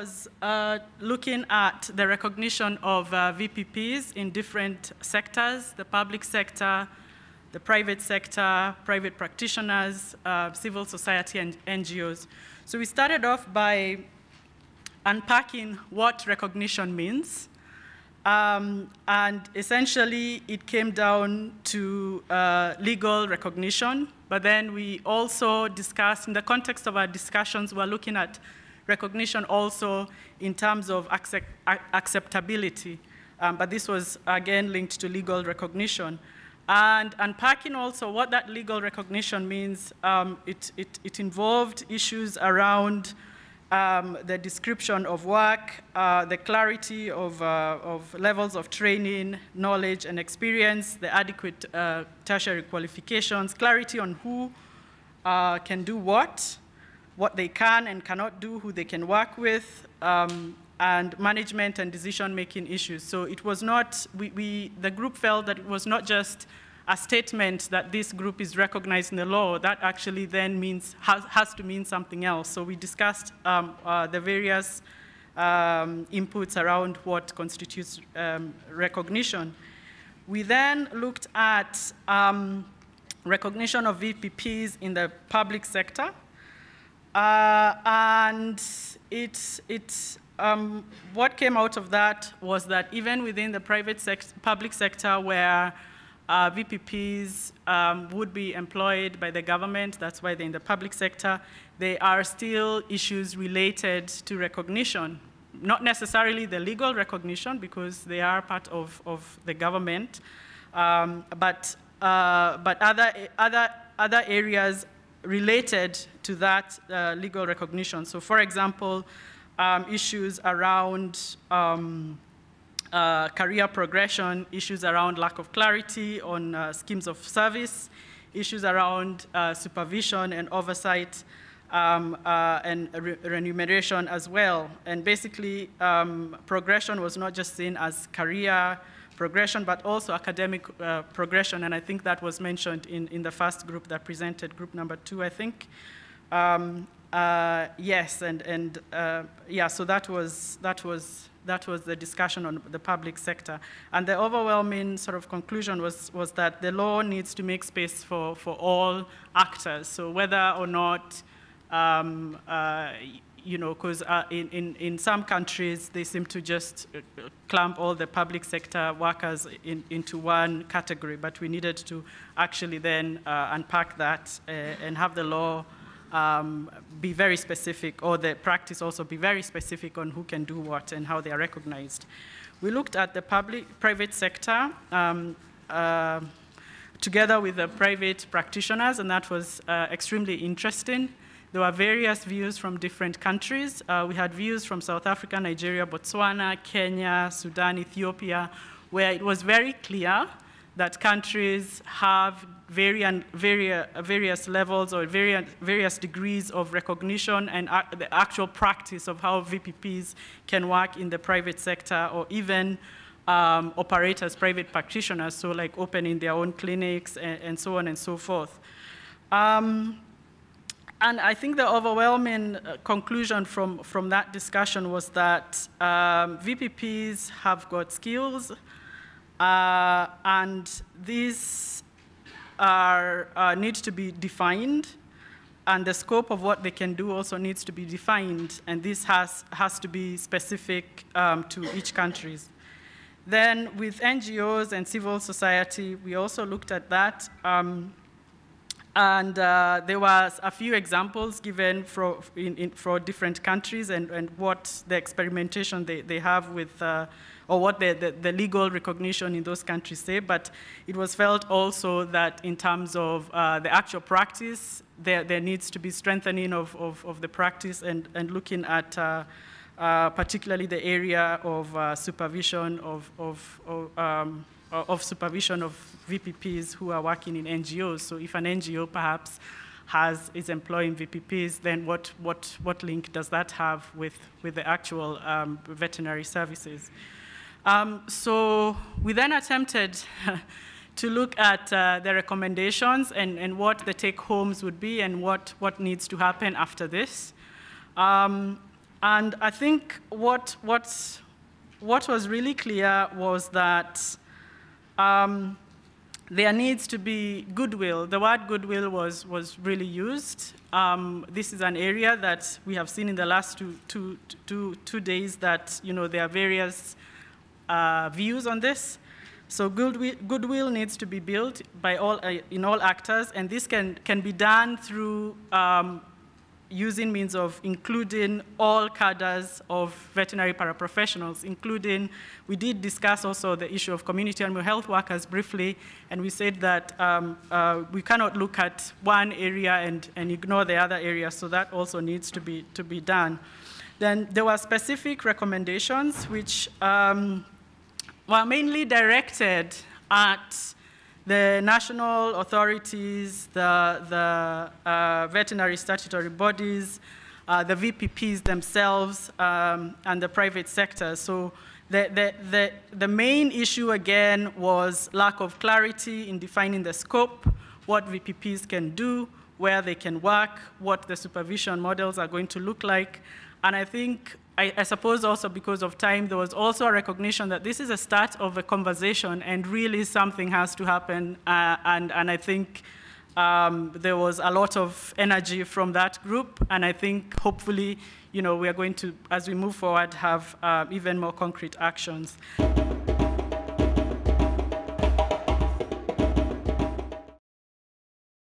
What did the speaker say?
was uh, looking at the recognition of uh, VPPs in different sectors, the public sector, the private sector, private practitioners, uh, civil society, and NGOs. So we started off by unpacking what recognition means. Um, and essentially, it came down to uh, legal recognition. But then we also discussed, in the context of our discussions, we're looking at recognition also in terms of accept acceptability. Um, but this was, again, linked to legal recognition. And unpacking also what that legal recognition means, um, it, it, it, involved issues around um, the description of work, uh, the clarity of, uh, of, levels of training, knowledge, and experience, the adequate uh, tertiary qualifications, clarity on who uh, can do what, what they can and cannot do, who they can work with, um, and management and decision-making issues. So it was not, we, we, the group felt that it was not just a statement that this group is recognized in the law, that actually then means, has, has to mean something else. So we discussed um, uh, the various um, inputs around what constitutes um, recognition. We then looked at um, recognition of VPPs in the public sector. Uh, and it, it um, what came out of that was that even within the private sect public sector where uh, VPPs um, would be employed by the government, that's why they're in the public sector, there are still issues related to recognition. Not necessarily the legal recognition because they are part of, of the government, um, but, uh, but other, other, other areas related to that uh, legal recognition. So for example, um, issues around um, uh, career progression, issues around lack of clarity on uh, schemes of service, issues around uh, supervision and oversight, um, uh, and re remuneration as well. And basically, um, progression was not just seen as career progression, but also academic uh, progression, and I think that was mentioned in, in the first group that presented, group number two, I think. Um, uh, yes, and, and uh, yeah, so that was, that, was, that was the discussion on the public sector. And the overwhelming sort of conclusion was, was that the law needs to make space for, for all actors. So whether or not um, uh, you know, because uh, in, in, in some countries, they seem to just uh, clump all the public sector workers in, into one category, but we needed to actually then uh, unpack that and have the law um, be very specific, or the practice also be very specific on who can do what and how they are recognized. We looked at the public, private sector um, uh, together with the private practitioners, and that was uh, extremely interesting. There were various views from different countries. Uh, we had views from South Africa, Nigeria, Botswana, Kenya, Sudan, Ethiopia, where it was very clear that countries have variant, various levels or variant, various degrees of recognition and the actual practice of how VPPs can work in the private sector or even um, operate as private practitioners, so like opening their own clinics and, and so on and so forth. Um, and I think the overwhelming uh, conclusion from, from that discussion was that um, VPPs have got skills, uh, and these are, uh, need to be defined, and the scope of what they can do also needs to be defined, and this has, has to be specific um, to each country. Then with NGOs and civil society, we also looked at that. Um, and uh, there was a few examples given for, in, in, for different countries and, and what the experimentation they, they have with, uh, or what the, the, the, legal recognition in those countries say. But it was felt also that in terms of uh, the actual practice, there, there needs to be strengthening of, of, of the practice and, and looking at uh, particularly the area of uh, supervision of, of, of um, uh, of supervision of VPPs who are working in NGOs. So if an NGO perhaps has, is employing VPPs, then what, what, what link does that have with, with the actual um, veterinary services? Um, so we then attempted to look at uh, the recommendations and, and what the take-homes would be and what, what needs to happen after this. Um, and I think what, what, what was really clear was that um, there needs to be goodwill. The word goodwill was, was really used. Um, this is an area that we have seen in the last two, two, two, two days that you know, there are various uh, views on this. So goodwill, goodwill, needs to be built by all, uh, in all actors, and this can, can be done through um, using means of including all cadres of veterinary paraprofessionals, including, we did discuss also the issue of community animal health workers briefly, and we said that um, uh, we cannot look at one area and, and ignore the other area, so that also needs to be, to be done. Then there were specific recommendations which um, were mainly directed at the national authorities, the, the uh, veterinary statutory bodies, uh, the VPPs themselves, um, and the private sector. So the, the, the, the main issue, again, was lack of clarity in defining the scope, what VPPs can do, where they can work, what the supervision models are going to look like. And I think I, I, suppose also because of time, there was also a recognition that this is a start of a conversation and really something has to happen. Uh, and, and I think um, there was a lot of energy from that group. And I think hopefully, you know, we are going to, as we move forward, have uh, even more concrete actions.